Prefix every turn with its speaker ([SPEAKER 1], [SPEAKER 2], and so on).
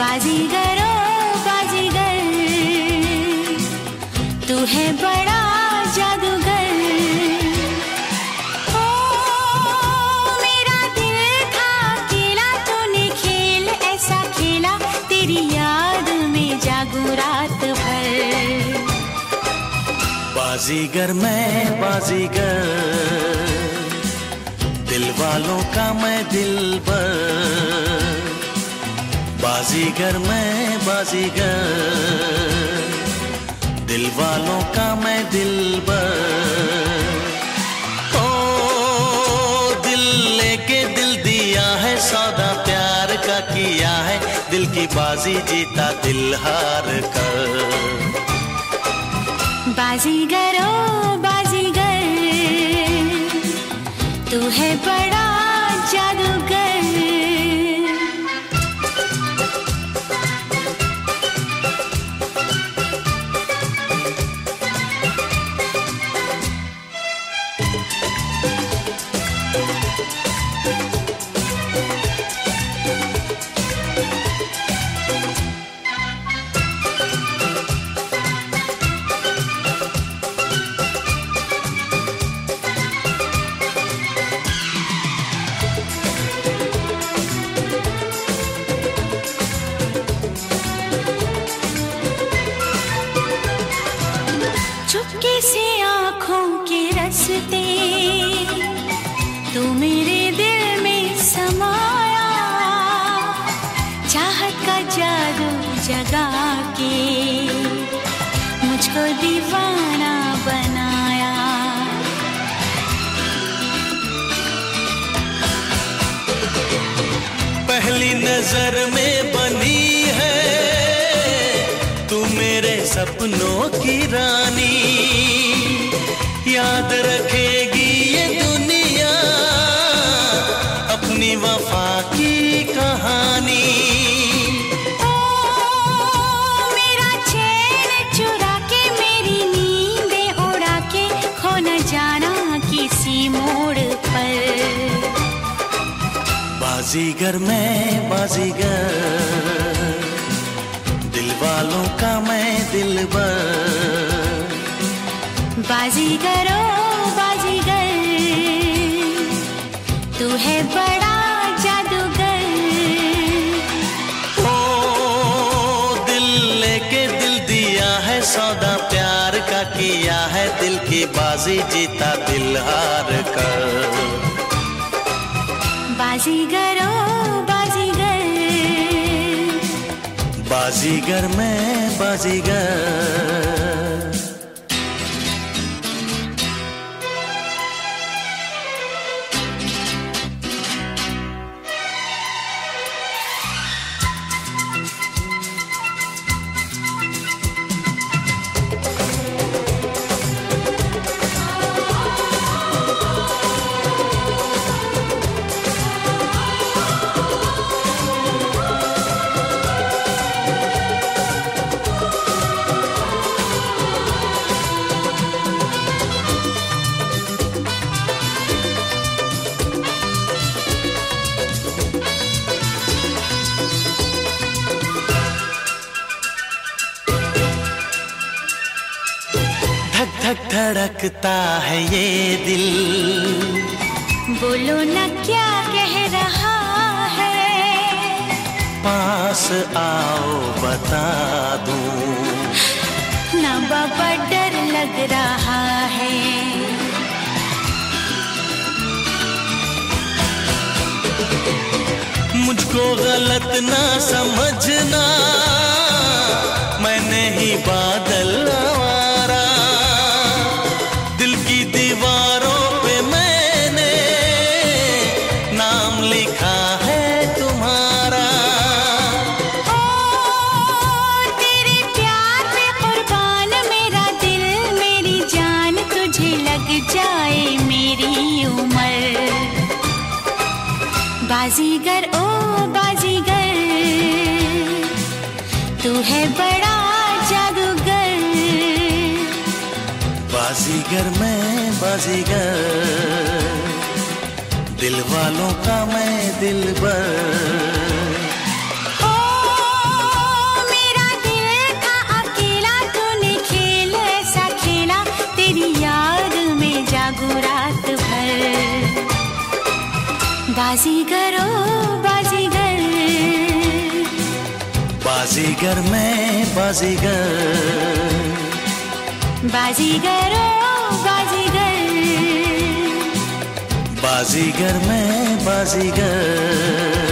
[SPEAKER 1] बाजीगर बाजीगर। बड़ा जादूगर। दिल खेल ऐसा खेला, तेरी याद में जागू रात
[SPEAKER 2] बाजीगर मैं, बाजीगर। दिल वालों का मैं दिल बाजीगर, मैं बाजीगर। दिल वालों का मैं दिल ओ, दिल लेके दिल दिया है, सौदा प्यार का किया है। दिल की बाजी जीता दिल हार कर।
[SPEAKER 1] बाजीगर ओ बाजीगर, तू है बड़ा से आँखों के रस्ते। तू मेरे दिल में समाया। चाहत का जादू जगा के मुझको दीवाना बनाया।
[SPEAKER 2] पहली नज़र में सपनों की रानी। याद रखेगी ये दुनिया अपनी वफा की कहानी।
[SPEAKER 1] ओ मेरा के मेरी नींदें उड़ा के खो न जाना किसी मोड़ पर।
[SPEAKER 2] बाजीगर मैं बाजीगर दिल वालों का मैं दिल
[SPEAKER 1] बाजीगर ओ बाजीगर तू है बड़ा जादूगर।
[SPEAKER 2] ओ दिल लेके दिल दिया है सौदा प्यार का किया है दिल की बाजी जीता दिल हार कर
[SPEAKER 1] बाजीगर बाजीगर
[SPEAKER 2] मैं बाजीगर। धड़कता है ये दिल।
[SPEAKER 1] बोलो न क्या कह रहा है?
[SPEAKER 2] पास आओ बता दूँ।
[SPEAKER 1] ना बाबा डर लग रहा है।
[SPEAKER 2] मुझको गलत ना समझना मैंने ही बादल
[SPEAKER 1] जाए मेरी उम्र। बाजीगर, ओ बाजीगर, तू है बड़ा जादूगर।
[SPEAKER 2] बाजीगर मैं, बाजीगर, दिल वालों का मैं दिल
[SPEAKER 1] बर बाजीगरो बाजीगर।
[SPEAKER 2] बाजीगर मैं बाजीगर।
[SPEAKER 1] बाजीगरो बाजीगर।
[SPEAKER 2] बाजीगर मैं बाजीगर।